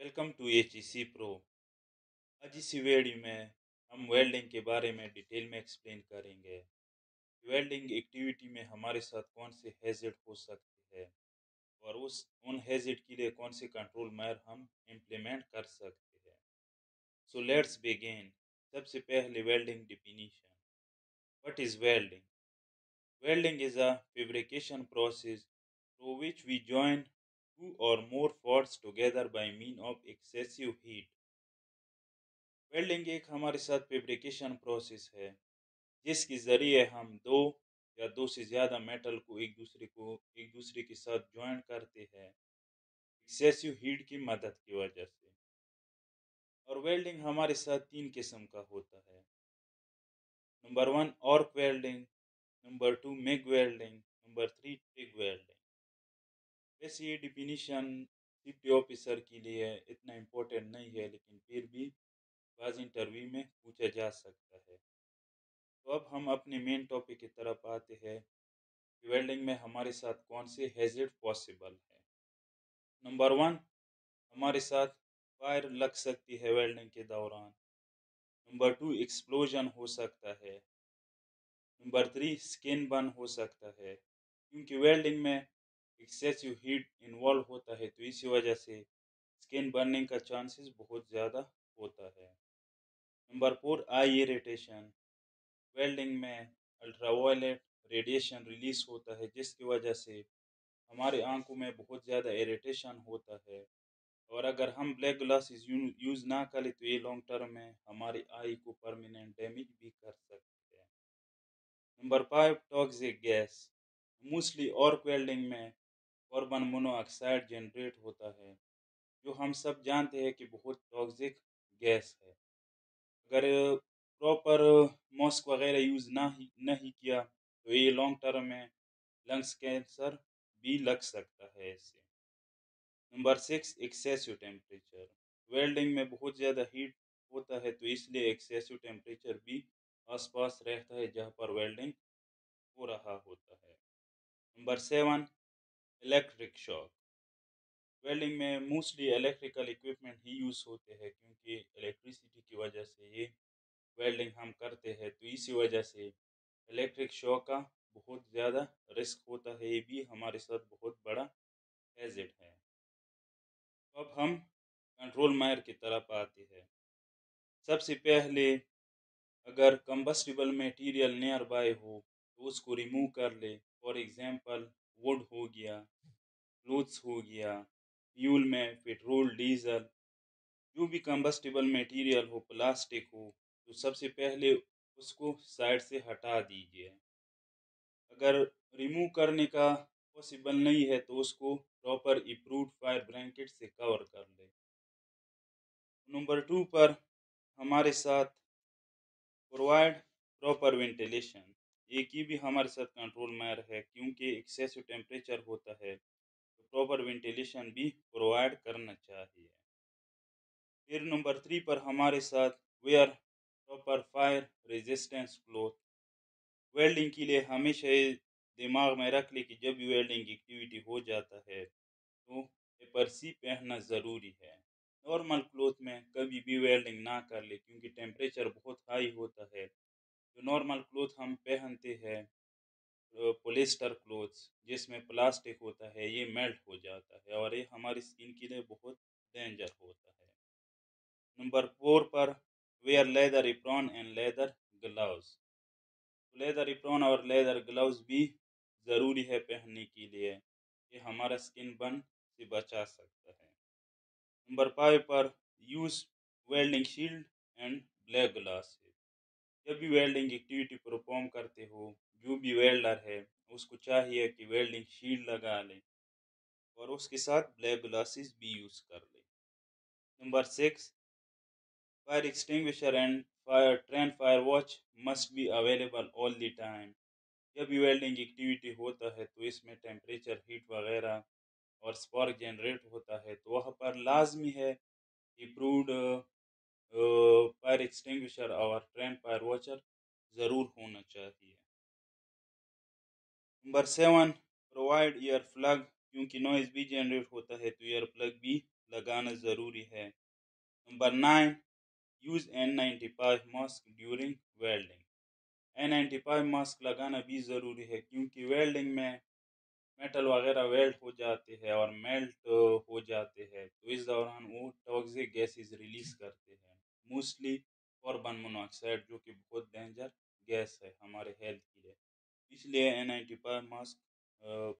Welcome to H C pro आज इस video में हम वेल्डिंग के बारे में डिटेल में एक्सप्लेन करेंगे। वेल्डिंग एक्टिविटी में हमारे साथ कौन से हैजेड हो सकते हैं और उस, उन हैजेड के लिए कौन से कंट्रोल मैर हम इम्प्लीमेंट कर सकते हैं। सो लेट्स बिगिन सबसे पहले welding definition what is welding welding is a fabrication process through which we join two or more parts together by mean of excessive heat. Welding एक हमारे साथ फेब्रिकेशन प्रोसेस है, जिसके ज़रिए हम दो या दो से ज़्यादा मेटल को एक दूसरे को, एक दूसरे के साथ ज्वाइन करते हैं एक्सेसिव हीट की मदद की वजह से। और वेल्डिंग हमारे साथ तीन किस्म का होता है। Number one arc welding number two MIG welding number three TIG welding वैसे ये डिफिनीशन डिप्टी ऑफिसर के लिए इतना इम्पोर्टेंट नहीं है, लेकिन फिर भी बाज़ इंटरव्यू में पूछा जा सकता है। तो अब हम अपने मेन टॉपिक की तरफ़ आते हैं कि वेल्डिंग में हमारे साथ कौन से हैजेड पॉसिबल है। नंबर वन हमारे साथ फायर लग सकती है वेल्डिंग के दौरान। नंबर टू एक्सप्लोजन हो सकता है। नंबर थ्री स्किन बर्न हो सकता है। क्योंकि वेल्डिंग में एक्सेसिव हीट इन्वॉल्व होता है तो इसी वजह से स्किन बर्निंग का चांसेस बहुत ज़्यादा होता है। Number four eye irritation welding में अल्ट्रावायलेट रेडिएशन रिलीज़ होता है, जिसकी वजह से हमारे आँखों में बहुत ज़्यादा इरिटेशन होता है। और अगर हम ब्लैक ग्लासेस यूज़ ना करें तो ये लॉन्ग टर्म में हमारी आई को परमानेंट डैमेज भी कर सकते हैं। Number five toxic gas mostly और वेल्डिंग में कार्बन मोनोऑक्साइड जनरेट होता है, जो हम सब जानते हैं कि बहुत टॉक्सिक गैस है। अगर प्रॉपर मॉस्क वगैरह यूज़ ना ही, नहीं किया तो ये लॉन्ग टर्म में लंग्स कैंसर भी लग सकता है इससे। Number six excessive temperature welding में बहुत ज़्यादा हीट होता है तो इसलिए एक्सेसिव टेम्परेचर भी आसपास रहता है, जहाँ पर वेल्डिंग हो रहा होता है। Number seven electric shock welding में मोस्टली इलेक्ट्रिकल इक्विपमेंट ही यूज़ होते हैं क्योंकि इलेक्ट्रिसिटी की वजह से ये वेल्डिंग हम करते हैं तो इसी वजह से इलेक्ट्रिक शॉक का बहुत ज़्यादा रिस्क होता है, ये भी हमारे साथ बहुत बड़ा हैजेड है। अब हम कंट्रोल मायर की तरफ़ आते हैं। सबसे पहले अगर कंबस्टिबल मटेरियल नियर बाय हो तो उसको रिमूव कर ले। फॉर एग्जांपल वुड हो गया क्लोथ्स हो गया फ्यूल में पेट्रोल डीजल जो भी कंबस्टिबल मटेरियल हो प्लास्टिक हो तो सबसे पहले उसको साइड से हटा दीजिए। अगर रिमूव करने का पॉसिबल नहीं है तो उसको प्रॉपर इप्रूव फायर ब्लैंकेट से कवर कर ले। नंबर टू पर हमारे साथ प्रोवाइड प्रॉपर वेंटिलेशन एक ही भी हमारे साथ कंट्रोल मैर है, क्योंकि एक्सेसिव टेम्परेचर होता है तो प्रॉपर वेंटिलेशन भी प्रोवाइड करना चाहिए। फिर नंबर थ्री पर हमारे साथ wear proper fire resistance cloth welding के लिए हमेशा ये दिमाग में रख ले कि जब भी वेल्डिंग एक्टिविटी हो जाता है तो पेपर सी पहनना ज़रूरी है। नॉर्मल क्लोथ में कभी भी वेल्डिंग ना कर ले, क्योंकि टेम्परेचर बहुत हाई होता है जो नॉर्मल क्लोथ हम पहनते हैं पोलिस्टर क्लोथ्स जिसमें प्लास्टिक होता है, ये मेल्ट हो जाता है और ये हमारी स्किन के लिए बहुत डेंजर होता है। नंबर फोर पर wear leather apron and leather gloves leather apron और लेदर ग्लव्स भी ज़रूरी है पहनने के लिए ये हमारा स्किन बन, से बचा सकता है। नंबर फाइव पर use welding shield and black glass जब भी वेल्डिंग एक्टिविटी परफॉर्म करते हो, जो भी वेल्डर है, उसको चाहिए कि वेल्डिंग शील्ड लगा लें और उसके साथ ब्लैक ग्लासेस भी यूज़ कर लें। Number six, fire extinguisher and fire, train fire watch must be available all the time. जब भी वेल्डिंग एक्टिविटी होता है तो इसमें टेम्परेचर हीट वगैरह और स्पार्क जनरेट होता है तो वहाँ पर लाजमी है कि प्रूड फायर एक्सटिंग्विशर और ट्रेन फायर वॉचर ज़रूर होना चाहिए number seven provide ear plug क्योंकि नॉइज़ भी जनरेट होता है तो ईयर प्लग भी लगाना ज़रूरी है। Number nine use N ninety five mask during welding N ninety five mask लगाना भी ज़रूरी है क्योंकि वेल्डिंग में मेटल वगैरह वेल्ड हो जाते हैं और मेल्ट हो जाते हैं तो इस दौरान वो टॉक्सिक गैसेस रिलीज़ करते हैं। मोस्टली कार्बन मोनोऑक्साइड जो कि बहुत डेंजर गैस है हमारे हेल्थ के लिए। इसलिए एन नाइन्टी फाइव मास्क